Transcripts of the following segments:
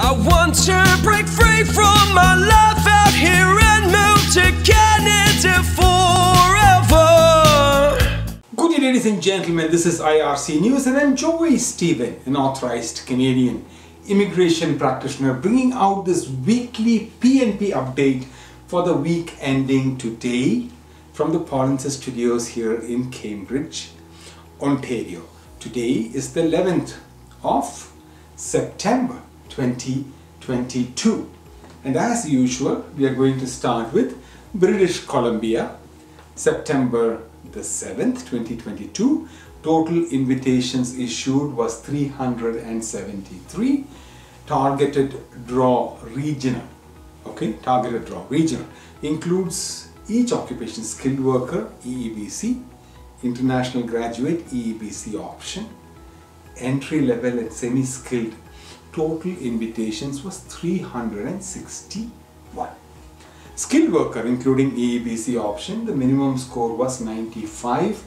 I want to break free from my life out here and move to Canada forever. Good day, ladies and gentlemen. This is IRC News, and I'm Joey Stephen, an authorized Canadian immigration practitioner, bringing out this weekly PNP update for the week ending today from the Polinsys Studios here in Cambridge, Ontario. Today is the 11th of September 2022, and as usual, we are going to start with British Columbia, September the 7th, 2022. Total invitations issued was 373. Targeted draw regional. Okay, targeted draw regional includes each occupation skilled worker EEBC, international graduate EEBC option, entry level and semi skilled. Total invitations was 361. Skilled worker including EEBC option, the minimum score was 95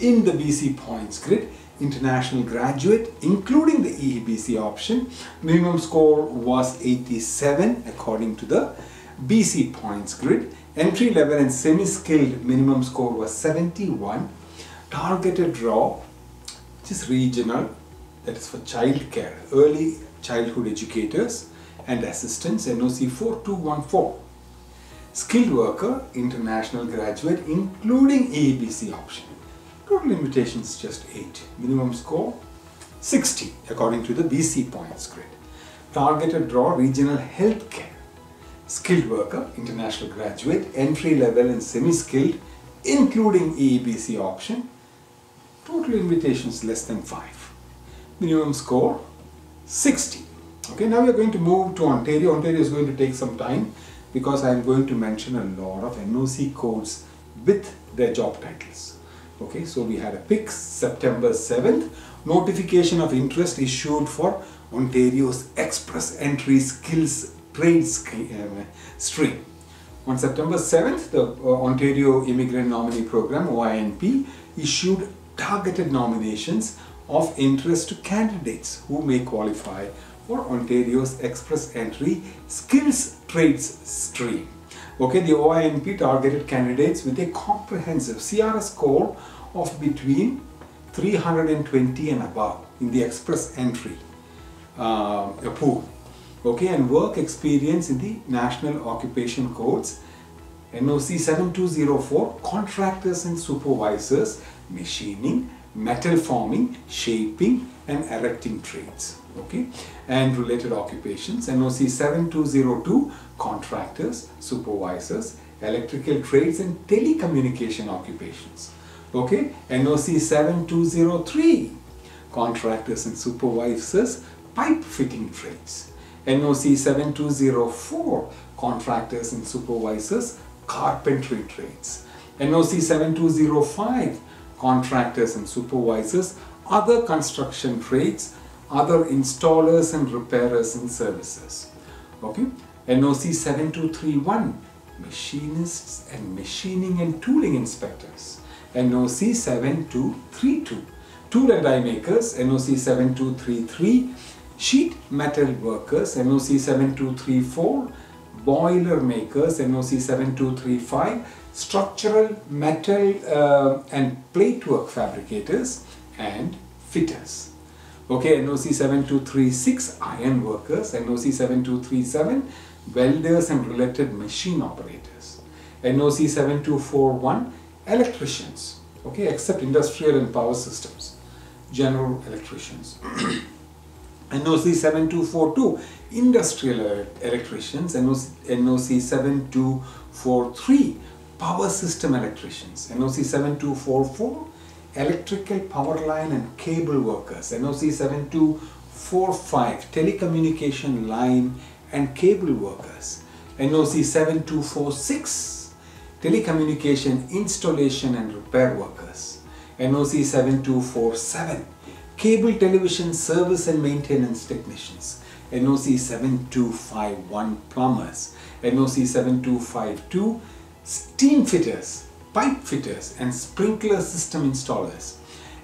in the BC points grid. International graduate including the EEBC option, minimum score was 87 according to the BC points grid. Entry level and semi skilled minimum score was 71. Targeted draw, which is regional, that is for child care, early childhood educators and assistants, NOC 4214 skilled worker, international graduate, including EEBC option. Total invitations just 8. Minimum score 60 according to the BC points grid. Targeted draw regional healthcare. Skilled worker, international graduate, entry level and semi-skilled, including EEBC option. Total invitations less than 5. Minimum score 60. Okay, now we are going to move to Ontario. Ontario is going to take some time because I am going to mention a lot of NOC codes with their job titles. Okay, so we had a pick September 7th, notification of interest issued for Ontario's Express Entry Skills Trade uh, Stream. On September 7th, the uh, Ontario Immigrant Nominee Program, OINP, issued targeted nominations of interest to candidates who may qualify for Ontario's Express Entry Skills Trades Stream. Okay, the OINP targeted candidates with a comprehensive CRS score of between 320 and above in the Express Entry uh, pool. Okay, and work experience in the National Occupation Codes NOC 7204 contractors and supervisors machining, metal forming, shaping and erecting trades okay? And related occupations NOC 7202 contractors supervisors electrical trades and telecommunication occupations okay? NOC 7203 contractors and supervisors pipe fitting trades NOC 7204 contractors and supervisors carpentry trades NOC 7205 contractors and supervisors other construction trades other installers and repairers and services. Okay, NOC 7231 machinists and machining and tooling inspectors. NOC 7232 tool and die makers. NOC 7233 sheet metal workers. NOC 7234 boiler makers. NOC 7235 structural metal uh, and plate work fabricators and fitters. Okay, NOC 7236 iron workers, NOC 7237 welders and related machine operators, NOC 7241 electricians, okay, except industrial and power systems, general electricians. NOC 7242 industrial electricians, NOC, NOC 7243 power system electricians, NOC 7244 electrical power line and cable workers, NOC 7245 telecommunication line and cable workers, NOC 7246 telecommunication installation and repair workers, NOC 7247 cable television service and maintenance technicians, NOC 7251 plumbers, NOC 7252 steam fitters, pipe fitters and sprinkler system installers,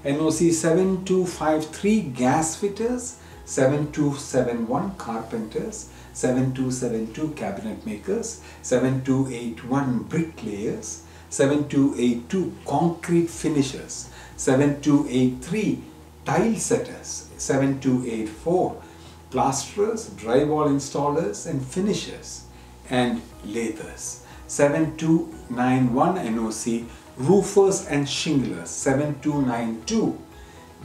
NOC 7253 gas fitters, 7271 carpenters, 7272 cabinet makers, 7281 bricklayers, 7282 concrete finishers, 7283 tile setters, 7284 plasterers, drywall installers and finishers and lathers. 7291 NOC roofers and shinglers, 7292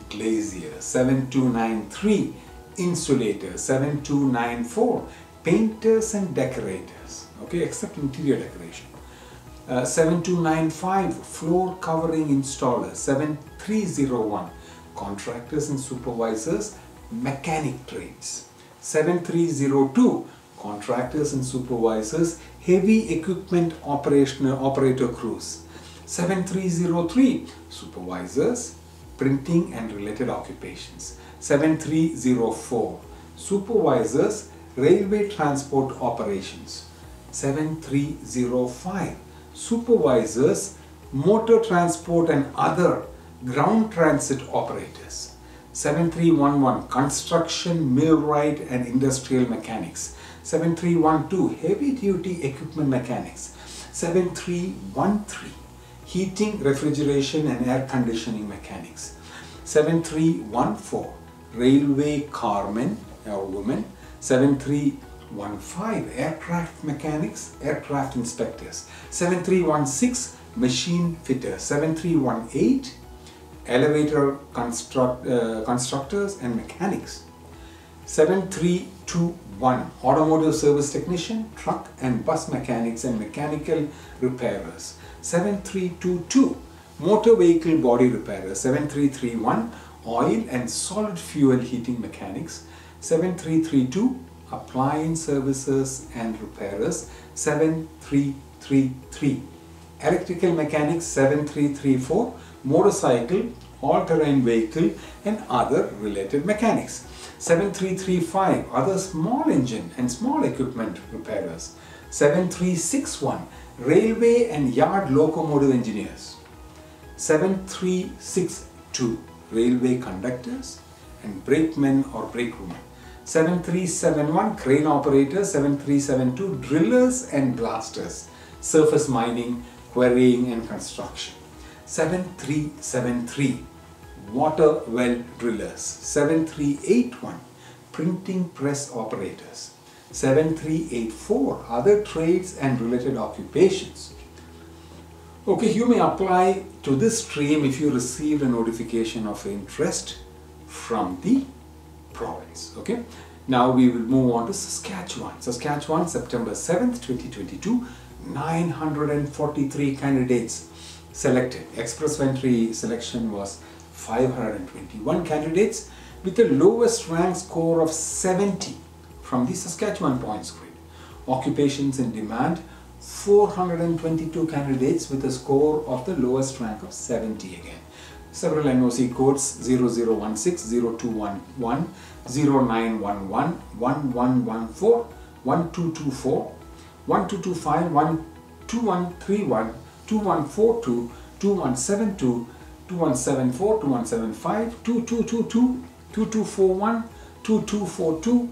glazier 7293 insulators, 7294 painters and decorators, okay, except interior decoration. Uh, 7295 floor covering installers, 7301 contractors and supervisors, mechanic trades, 7302 contractors and supervisors, heavy equipment operational operator crews, 7303 supervisors, printing and related occupations, 7304 supervisors, railway transport operations, 7305 supervisors, motor transport and other ground transit operators. 7311 construction, millwright and industrial mechanics. 7312 heavy duty equipment mechanics. 7313 heating, refrigeration and air conditioning mechanics. 7314 railway carmen or women. 7315 aircraft mechanics, aircraft inspectors. 7316 machine fitters. 7318 elevator construct, uh, constructors and mechanics. 7321 automotive service technician, truck and bus mechanics and mechanical repairers. 7322 motor vehicle body repairers. 7331 oil and solid fuel heating mechanics. 7332 appliance services and repairers. 7333 electrical mechanics. 7334 motorcycle, all-terrain vehicle and other related mechanics. 7335 other small engine and small equipment repairers. 7361 railway and yard locomotive engineers. 7362 railway conductors and brakemen or brakewomen. 7371 crane operators, 7372 drillers and blasters, surface mining, quarrying and construction. 7373 water well drillers. 7381 printing press operators. 7384 other trades and related occupations. Okay you may apply to this stream if you receive a notification of interest from the province. Okay? Now we will move on to Saskatchewan. Saskatchewan September 7th 2022 943 candidates selected. Express entry selection was 521 candidates with the lowest rank score of 70 from the Saskatchewan points grid. Occupations in demand 422 candidates with a score of the lowest rank of 70 again. Several NOC codes 0016, 0211, 0911, 1114, 1224, 1225, 2131, 2142, 2172, 2174, 2175, 2222, 2241, 2242,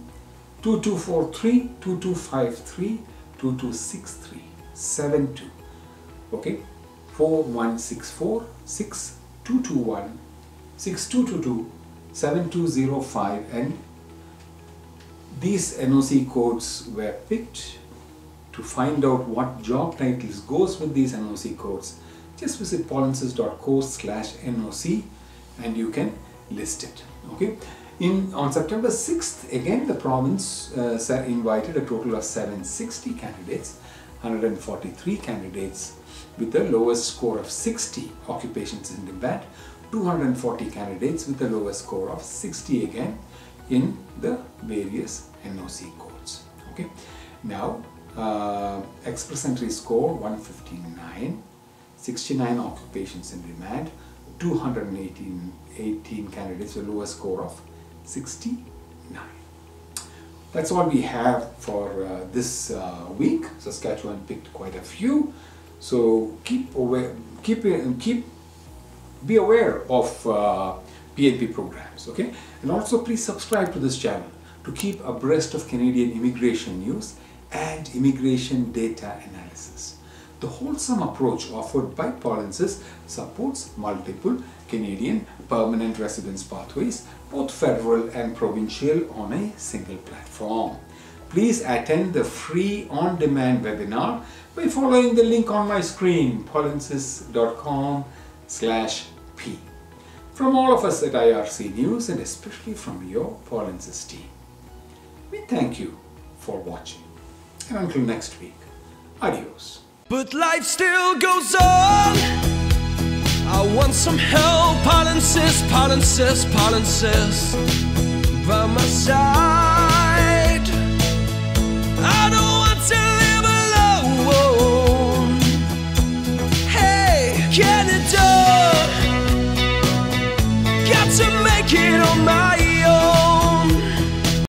2243, 2253, 2263, 72. Okay, 4164, 6221, 6222, 7205 and these NOC codes were picked to find out what job titles goes with these NOC codes, just visit polinsys.co slash NOC and you can list it. Okay. In on September 6th, again the province uh, invited a total of 760 candidates, 143 candidates with the lowest score of 60 occupations in demand, 240 candidates with the lowest score of 60 again in the various NOC codes. Okay. Now uh, express entry score 159 69 occupations in demand 218 18 candidates with lowest score of 69 that's all we have for uh, this uh, week Saskatchewan picked quite a few so keep aware keep keep be aware of uh, PNP programs. Okay, and also please subscribe to this channel to keep abreast of Canadian immigration news and immigration data analysis. The wholesome approach offered by Polinsys supports multiple Canadian permanent residence pathways, both federal and provincial, on a single platform. Please attend the free on-demand webinar by following the link on my screen, polinsys.com slash p. From all of us at IRC News and especially from your Polinsys team, we thank you for watching. And until next week, adios. But life still goes on. I want some help, Polinsys, Polinsys, Polinsys by my side.